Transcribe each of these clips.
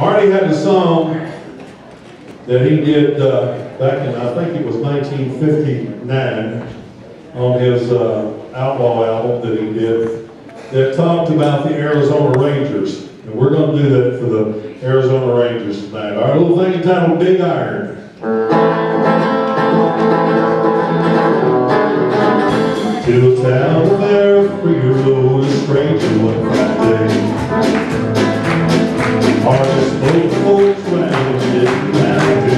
Marty had a song that he did uh, back in, I think it was 1959, on his uh, Outlaw album that he did, that talked about the Arizona Rangers. And we're going to do that for the Arizona Rangers tonight. Our little thing entitled Big Iron. A town there, free road, a stranger one Friday. Both folks round, didn't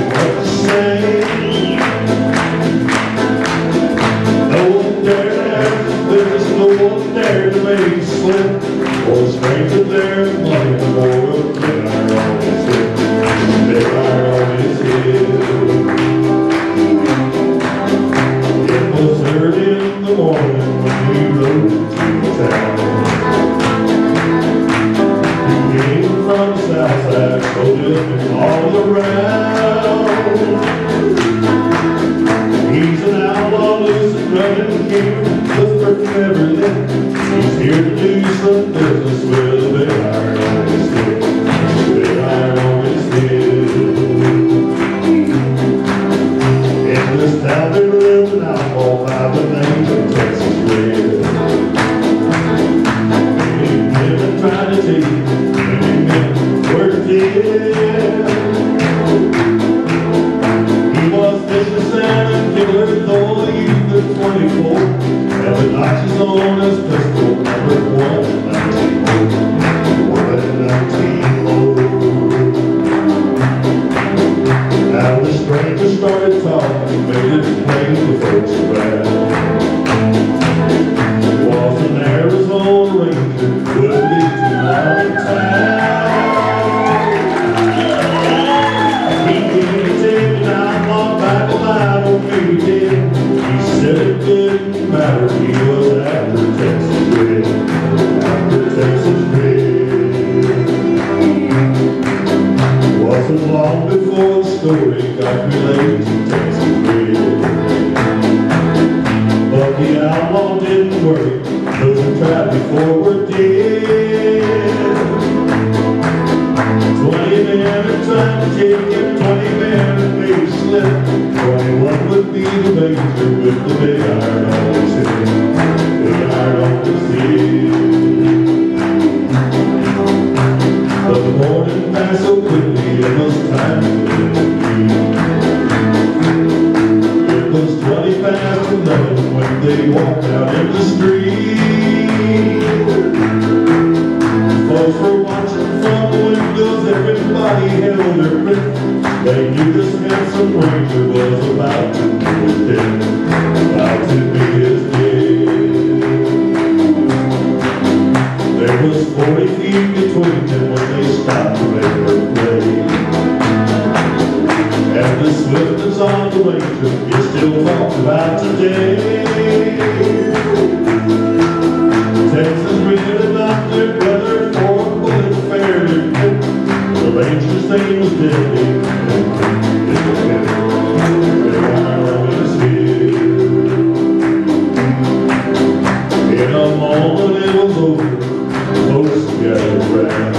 the all around. He's an outlaw, loose and running king, never lit. He's here to do some business with and a be the major with the big iron they walked out in the street. Folks were watching from the windows, everybody held their breath. They knew this handsome ranger was about to be about to be. There was forty feet between them about today. Texas red about their brother, four bullet hit. The ranger's name was on. In a moment it was over, folks gathered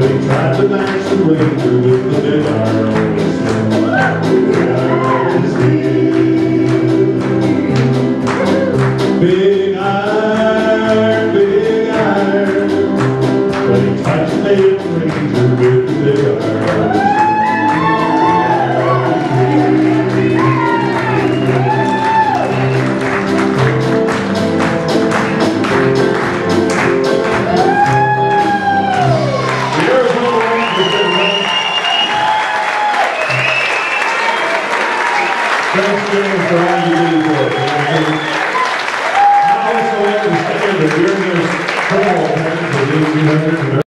he tried to match the ranger with the head. Big iron Thanks, for all you do for us. I also understand that match, the 200